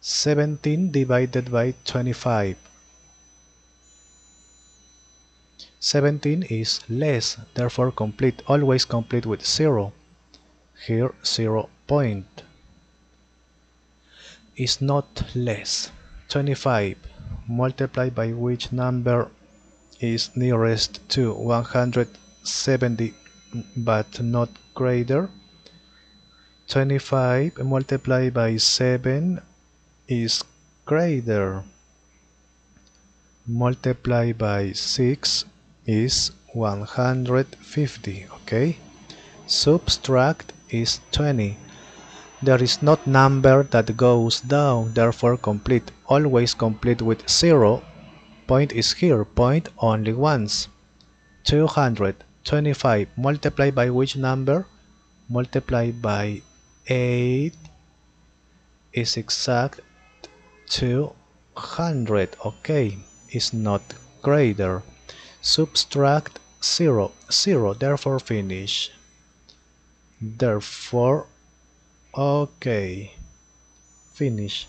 17 divided by 25. 17 is less, therefore complete, always complete with 0. Here 0 point is not less. 25 multiplied by which number is nearest to 170 but not greater 25 multiplied by 7 is greater. Multiplied by 6 is 150 okay? Subtract is 20 there is not number that goes down therefore complete always complete with 0 point is here point only once. 225 multiplied by which number? Multiplied by 8 is exact 200 okay is not greater. Subtract 0 0 therefore finish. Therefore okay finish